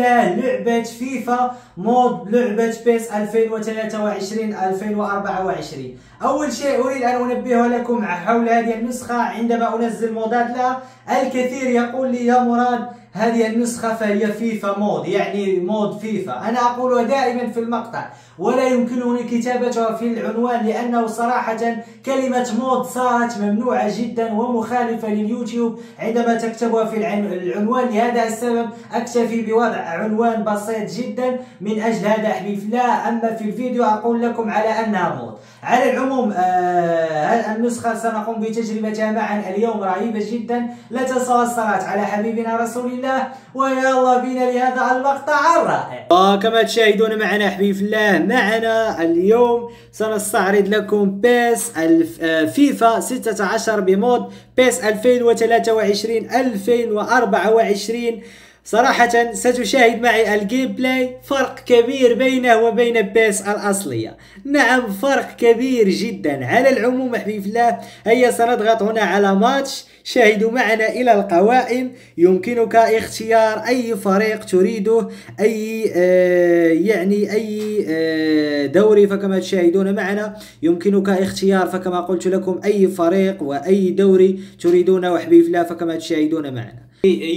الله لعبة فيفا mod لعبة PES 2023 2024 أول شيء أريد أن أنبه لكم حول هذه النسخة عندما أنزل مودات لها الكثير يقول لي يا مراد هذه النسخة فهي فيفا mod يعني mod فيفا. أنا أقولها دائما في المقطع ولا يمكنني كتابتها في العنوان لأنه صراحة كلمة mod صارت ممنوعة جدا ومخالفة لليوتيوب. عندما تكتبها في العنوان لهذا السبب أكتفي بوضع عنوان بسيط جدا من أجل هذا حبيب الله أما في الفيديو أقول لكم على أنها mod. على العموم آه النسخة سنقوم بتجربتها معا. اليوم رهيبة جدا. لا تنسوا الصلاة على حبيبنا رسول الله. الله بنا لهذا المقطع الرائع. وكما تشاهدون معنا حبيب الله معنا اليوم سنستعرض لكم PES فيفا 16 ب mod PES 2023 2024 صراحة ستشاهد معي ال gameplay فرق كبير بينه وبين PES الأصلية. نعم فرق كبير جدا. على العموم حبيب الله هيا سنضغط هنا على ماتش. شاهدوا معنا إلى القوائم. يمكنك اختيار أي فريق تريده أي آه يعني أي آه دوري فكما تشاهدون معنا. يمكنك اختيار فكما قلت لكم أي فريق وأي دوري تريدونه حبيب الله فكما تشاهدون معنا.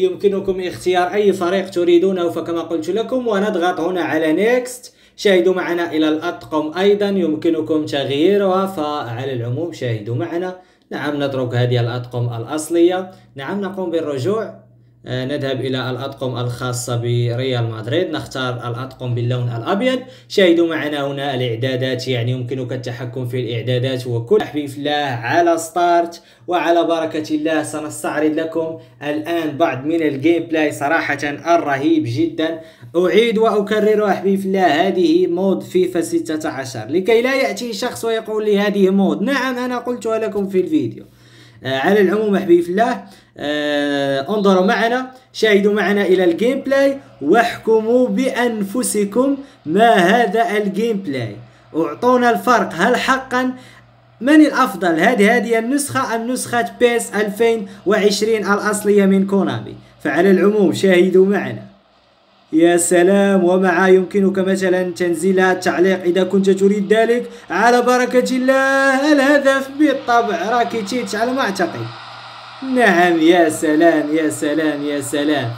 يمكنكم اختيار أي فريق تريدونه فكما قلت لكم ونضغط هنا على next شاهدوا معنا إلى الأطقم أيضا يمكنكم تغييرها فعلى العموم شاهدوا معنا. نعم نترك هذه الأطقم الأصلية. نعم نقوم بالرجوع. نذهب إلى الأطقم الخاصة بريال مدريد. نختار الأطقم باللون الأبيض. شاهدوا معنا هنا الإعدادات. يعني يمكنك التحكم في الإعدادات وكل حبيب الله على start وعلى بركة الله سنستعرض لكم الآن بعض من ال gameplay صراحة الرهيب جدا. أعيد وأكرر حبيب الله هذه mod فيفا 16 لكي لا يأتي شخص ويقول لي هذه mod. نعم أنا قلتها لكم في الفيديو. آه، على العموم حبيب الله. آه انظروا معنا شاهدوا معنا إلى ال gameplay واحكموا بأنفسكم ما هذا ال gameplay أعطونا الفرق هل حقا؟ من الأفضل؟ هذه هذه النسخة ام نسخه بيس 2020 الأصلية من كونامي. فعلى العموم شاهدوا معنا. يا سلام ومع يمكنك مثلا تنزيل التعليق إذا كنت تريد ذلك. على بركة الله الهدف بالطبع راكيتيتش على ما أعتقد نعم يا سلام يا سلام يا سلام.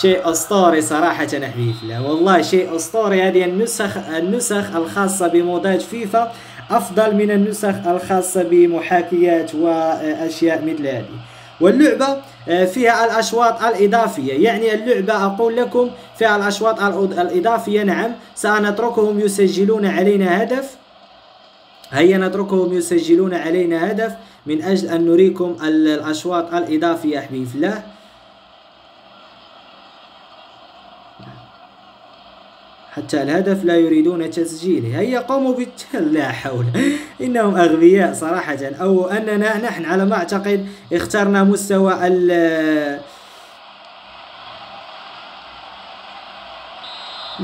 شيء أسطوري صراحة حبيب الله والله شيء أسطوري. هذه النسخ النسخ الخاصة بمودات فيفا أفضل من النسخ الخاصة بمحاكيات وأشياء مثل هذه. واللعبة آه، فيها الأشواط الإضافية. يعني اللعبة أقول لكم فيها الأشواط الإضافية نعم. سنتركهم يسجلون علينا هدف. هيا نتركهم يسجلون علينا هدف. من أجل أن نريكم الأشواط الإضافية حبيب الله. حتى الهدف لا يريدون تسجيله. هيا قوموا بالتل لا حول. إنهم أغبياء صراحة. أو أننا نحن على ما أعتقد اخترنا مستوى ال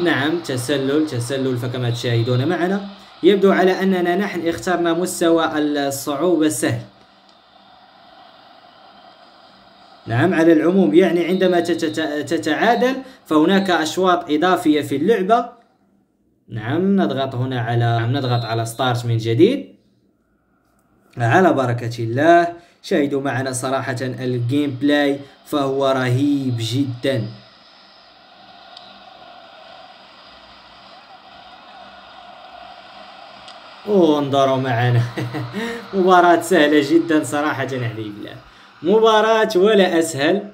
نعم تسلل تسلل فكما تشاهدون معنا. يبدو على أننا نحن اخترنا مستوى الصعوبة سهل نعم على العموم يعني عندما تتعادل فهناك أشواط إضافية في اللعبة. نعم نضغط هنا على نعم نضغط على start من جديد. على بركة الله شاهدوا معنا صراحة ال gameplay فهو رهيب جدا. وانظروا معنا. مباراة سهلة جدا صراحة حبيب الله مباراة ولا أسهل.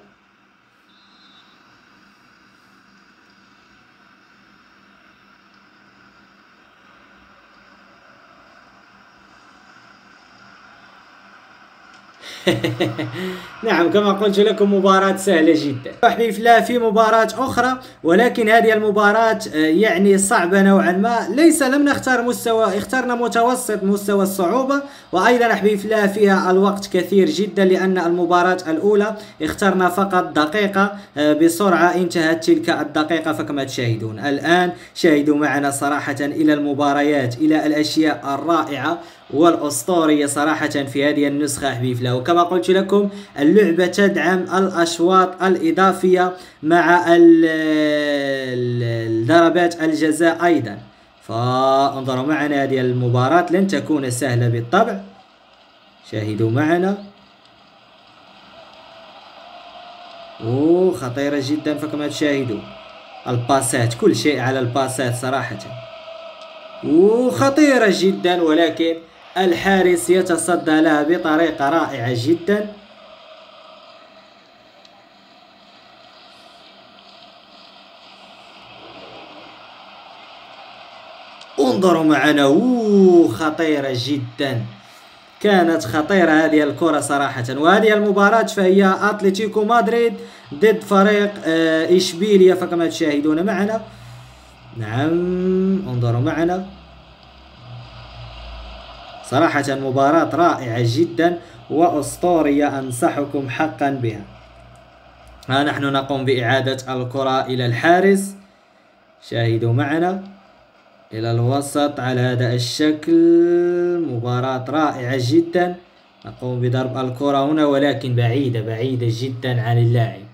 نعم كما قلت لكم مباراة سهلة جدا. أحبي لا في مباراة أخرى ولكن هذه المباراة آه، يعني صعبة نوعا ما. ليس لم نختار مستوى اخترنا متوسط مستوى الصعوبة وأيضا أحبي لا فيها الوقت كثير جدا لأن المباراة الأولى اخترنا فقط دقيقة آه، بسرعة انتهت تلك الدقيقة فكما تشاهدون. الآن شاهدوا معنا صراحة إلى المباريات إلى الأشياء الرائعة. والأسطورية صراحة في هذه النسخة حبيب لا كما قلت لكم اللعبة تدعم الأشواط الإضافية مع ضربات الجزاء أيضا. فانظروا معنا هذه المباراة لن تكون سهلة بالطبع. شاهدوا معنا. أوه خطيرة جدا فكما تشاهدوا. الباسات كل شيء على الباسات صراحة. وخطيرة جدا ولكن الحارس يتصدى لها بطريقة رائعة جدا. انظروا معنا. أوه خطيرة جدا. كانت خطيرة هذه الكرة صراحة. وهذه المباراة فهي أتلتيكو مدريد ضد فريق آه، إشبيليا فكما تشاهدون معنا. نعم انظروا معنا. صراحة مباراة رائعة جدا وأسطورية أنصحكم حقا بها. ها نحن نقوم بإعادة الكرة إلى الحارس. شاهدوا معنا. إلى الوسط على هذا الشكل. مباراة رائعة جدا. نقوم بضرب الكرة هنا ولكن بعيدة بعيدة جدا عن اللاعب.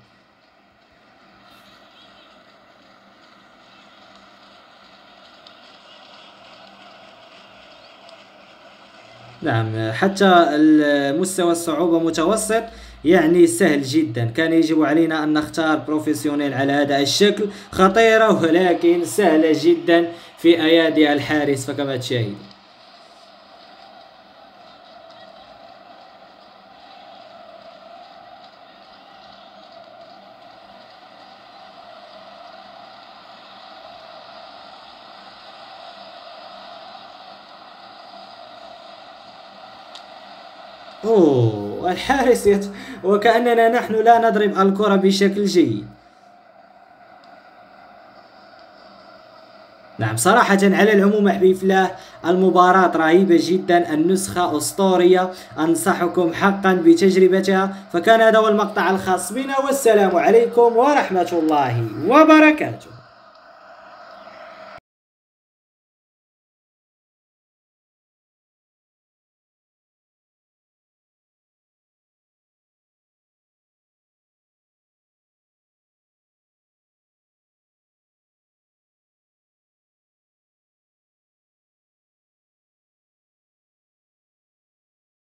نعم حتى مستوى الصعوبة متوسط يعني سهل جدا. كان يجب علينا أن نختار بروفيسيونيل على هذا الشكل خطيرة ولكن سهلة جدا في أيادي الحارس فكما تشاهد. أوه الحارس يت... وكأننا نحن لا نضرب الكرة بشكل جيد. نعم صراحة على العموم أحبيب الله المباراة رهيبة جدا النسخة أسطورية أنصحكم حقا بتجربتها. فكان هذا هو المقطع الخاص بنا والسلام عليكم ورحمة الله وبركاته.